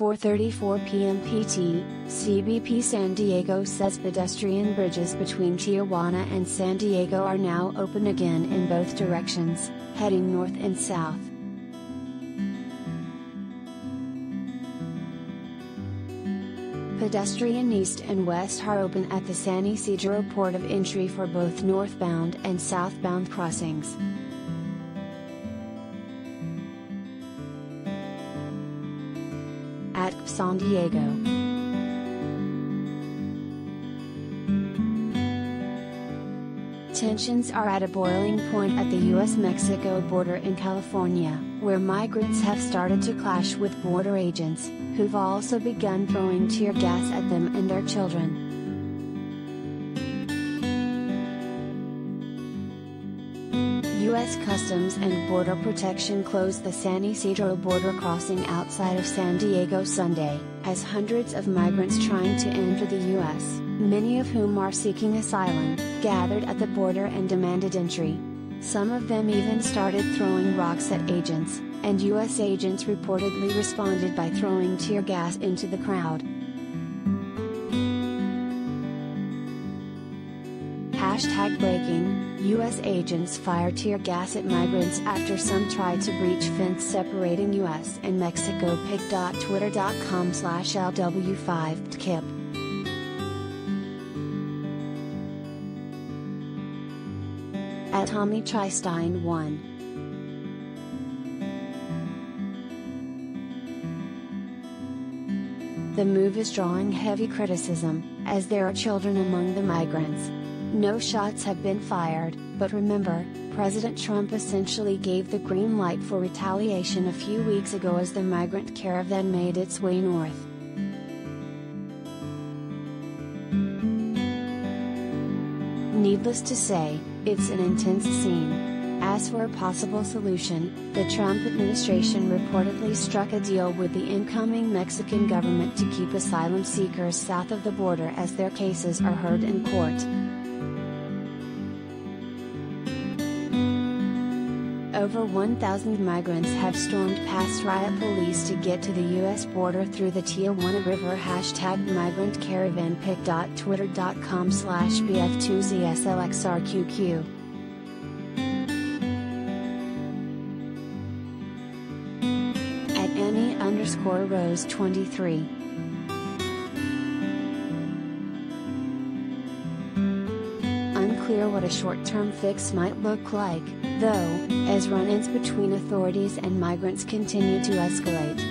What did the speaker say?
4:34 p.m. PT, CBP San Diego says pedestrian bridges between Tijuana and San Diego are now open again in both directions, heading north and south. Pedestrian east and west are open at the San Ysidro port of entry for both northbound and southbound crossings. At San Diego. Tensions are at a boiling point at the US Mexico border in California, where migrants have started to clash with border agents, who've also begun throwing tear gas at them and their children. U.S. Customs and Border Protection closed the San Ysidro border crossing outside of San Diego Sunday, as hundreds of migrants trying to enter the U.S., many of whom are seeking asylum, gathered at the border and demanded entry. Some of them even started throwing rocks at agents, and U.S. agents reportedly responded by throwing tear gas into the crowd. Hashtag breaking, U.S. agents fire tear gas at migrants after some tried to breach fence separating U.S. and Mexico. Pic.twitter.com slash LW5TKIP. At Tommy Tristein 1. The move is drawing heavy criticism, as there are children among the migrants. No shots have been fired, but remember, President Trump essentially gave the green light for retaliation a few weeks ago as the migrant caravan made its way north. Needless to say, it's an intense scene. As for a possible solution, the Trump administration reportedly struck a deal with the incoming Mexican government to keep asylum seekers south of the border as their cases are heard in court. Over 1,000 migrants have stormed past riot police to get to the U.S. border through the Tijuana River hashtag migrant caravan pic.twitter.com slash bf2zslxrqq. At Annie underscore Rose 23. Unclear what a short-term fix might look like, though, as run-ins between authorities and migrants continue to escalate.